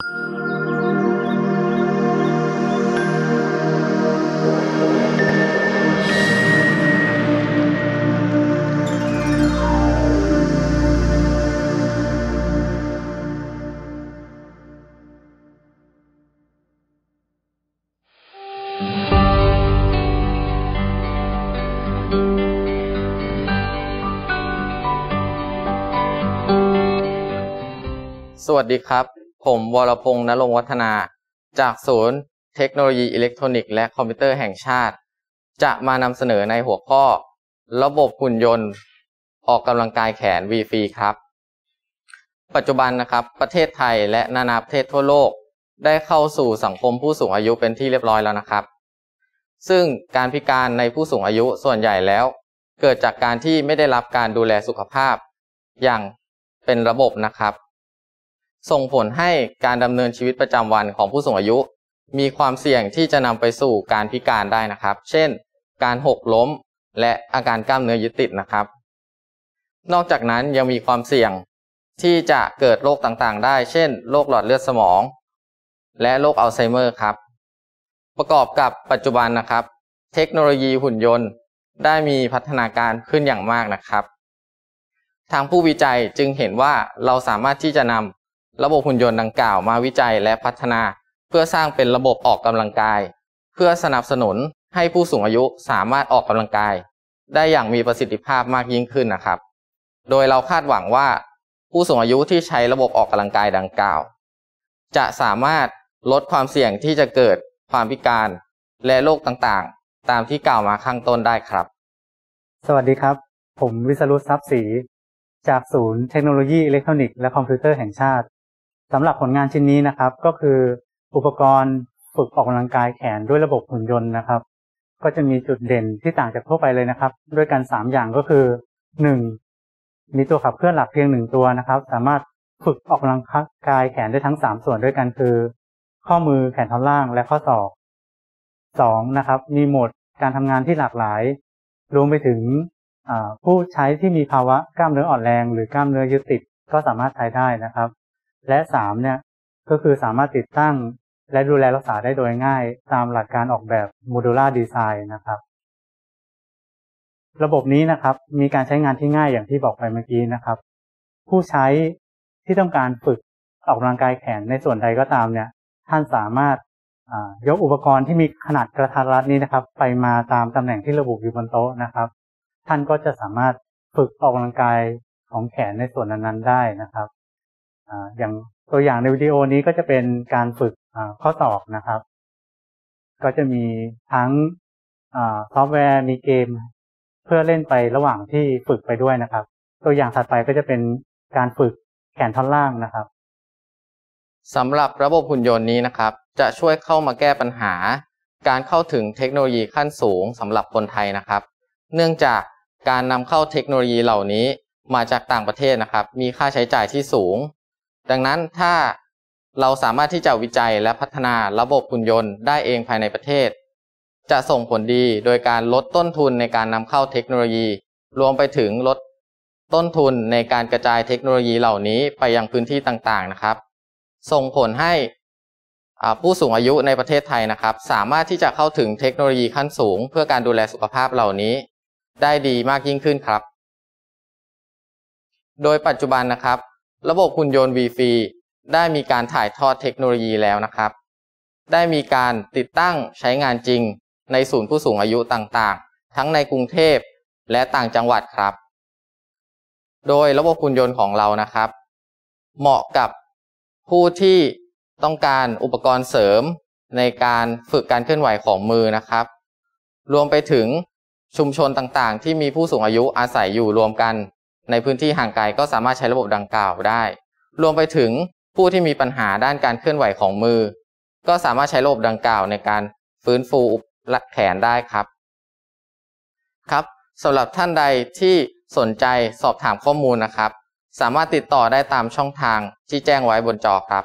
สวัสดีครับ ผมวรพงษ์นรงวัฒนา จากศูนย์ เทคโนโลยีอิเล็กทรอนิกส์และคอมพิวเตอร์แห่งชาติ จะมานำเสนอในหัวข้อ ระบบหุ่นยนต์ ออกกำลังกายแขน v ีฟรีครับ ปัจจุบันนะครับ ประเทศไทยและนานาประเทศทั่วโลก ได้เข้าสู่สังคมผู้สูงอายุเป็นที่เรียบร้อยแล้วนะครับ ซึ่งการพิการในผู้สูงอายุส่วนใหญ่แล้ว เกิดจากการที่ไม่ได้รับการดูแลสุขภาพ อย่างเป็นระบบนะครับ ส่งผลให้การดำเนินชีวิตประจำวันของผู้สูงอายุ มีความเสี่ยงที่จะนำไปสู่การพิการได้นะครับ เช่น การหกล้ม และอาการกล้ามเนื้อยึดติดนะครับ นอกจากนั้นยังมีความเสี่ยงที่จะเกิดโรคต่างๆ ได้ เช่น โรคหลอดเลือดสมอง และโรคอัลไซเมอร์ครับ ประกอบกับปัจจุบันนะครับ เทคโนโลยีหุ่นยนต์ ได้มีพัฒนาการขึ้นอย่างมากนะครับ ทางผู้วิจัยจึงเห็นว่าเราสามารถที่จะนำ ระบบหุ่นยนต์ดังกล่าวมาวิจัยและพัฒนา เพื่อสร้างเป็นระบบออกกำลังกาย เพื่อสนับสนุนให้ผู้สูงอายุสามารถออกกำลังกาย ได้อย่างมีประสิทธิภาพมากยิ่งขึ้นนะครับ โดยเราคาดหวังว่า ผู้สูงอายุที่ใช้ระบบออกกำลังกายดังกล่าว จะสามารถลดความเสี่ยงที่จะเกิดความพิการและโรคต่างๆ ตามที่กล่าวมาข้างต้นได้ครับ สวัสดีครับ ผมวิศรุตทรัพย์ศรีจากศูนย์เทคโนโลยีอิเล็กทรอนิกส์และคอมพิวเตอร์แห่งชาติ สำหรับผลงานชิ้นนี้นะครับ ก็คืออุปกรณ์ฝึกออกกำลังกายแขนด้วยระบบหุ่นยนต์นะครับ ก็จะมีจุดเด่นที่ต่างจากทั่วไปเลยนะครับ ด้วยกันสามอย่างก็คือหนึ่งมีตัวขับเคลื่อนหลักเพียงหนึ่งตัวนะครับ สามารถฝึกออกกำลังกายแขนได้ทั้งสามส่วนด้วยกันคือ ข้อมือแขนท่อนล่างและข้อศอกสองนะครับ มีโหมดการทำงานที่หลากหลาย รวมไปถึงผู้ใช้ที่มีภาวะกล้ามเนื้ออ่อนแรง หรือกล้ามเนื้อยึดติดก็สามารถใช้ได้นะครับ และสามเนี่ยก็คือสามารถติดตั้งและดูแลรักษาได้โดยง่าย ตามหลักการออกแบบโมดูล่าดีไซน์นะครับ ระบบนี้นะครับมีการใช้งานที่ง่ายอย่างที่บอกไปเมื่อกี้นะครับ ผู้ใช้ที่ต้องการฝึกออกกำลังกายแขนในส่วนใดก็ตามเนี่ย ท่านสามารถยกอุปกรณ์ที่มีขนาดกระทัดรัดนี้นะครับ ไปมาตามตำแหน่งที่ระบุอยู่บนโต๊ะนะครับ ท่านก็จะสามารถฝึกออกกำลังกายของแขนในส่วนนั้นๆได้นะครับ อย่างตัวอย่างในวิดีโอนี้ก็จะเป็นการฝึกข้อสอบนะครับ ก็จะมีทั้งซอฟต์แวร์มีเกม เพื่อเล่นไประหว่างที่ฝึกไปด้วยนะครับ ตัวอย่างถัดไปก็จะเป็นการฝึกแขนท่อนล่างนะครับสำหรับระบบหุ่นยนต์นี้นะครับ จะช่วยเข้ามาแก้ปัญหา การเข้าถึงเทคโนโลยีขั้นสูงสำหรับคนไทยนะครับ เนื่องจากการนำเข้าเทคโนโลยีเหล่านี้มาจากต่างประเทศนะครับ มีค่าใช้จ่ายที่สูง ดังนั้นถ้าเราสามารถที่จะวิจัยและพัฒนาระบบหุ่นยนต์ได้เองภายในประเทศ จะส่งผลดีโดยการลดต้นทุนในการนำเข้าเทคโนโลยี รวมไปถึงลดต้นทุนในการกระจายเทคโนโลยีเหล่านี้ไปยังพื้นที่ต่างๆนะครับ ส่งผลให้ผู้สูงอายุในประเทศไทยนะครับ สามารถที่จะเข้าถึงเทคโนโลยีขั้นสูง เพื่อการดูแลสุขภาพเหล่านี้ ได้ดีมากยิ่งขึ้นครับ โดยปัจจุบันนะครับ ระบบหุ่นยนต์ v ีได้มีการถ่ายทอดเทคโนโลยีแล้วนะครับ ได้มีการติดตั้งใช้งานจริง ในศูนย์ผู้สูงอายุต่างๆ ทั้งในกรุงเทพและต่างจังหวัดครับ โดยระบบหุ่นยนต์ของเรานะครับ เหมาะกับผู้ที่ต้องการอุปกรณ์เสริมในการฝึกการเคลื่อนไหวของมือนะครับ รวมไปถึงชุมชนต่างๆ ที่มีผู้สูงอายุอาศัยอยู่รวมกัน ในพื้นที่ห่างไกลก็สามารถใช้ระบบดังกล่าวได้ รวมไปถึงผู้ที่มีปัญหาด้านการเคลื่อนไหวของมือ ก็สามารถใช้ระบบดังกล่าวในการฟื้นฟูแขนได้ครับ ครับสำหรับท่านใดที่สนใจสอบถามข้อมูลนะครับ สามารถติดต่อได้ตามช่องทางที่แจ้งไว้บนจอครับ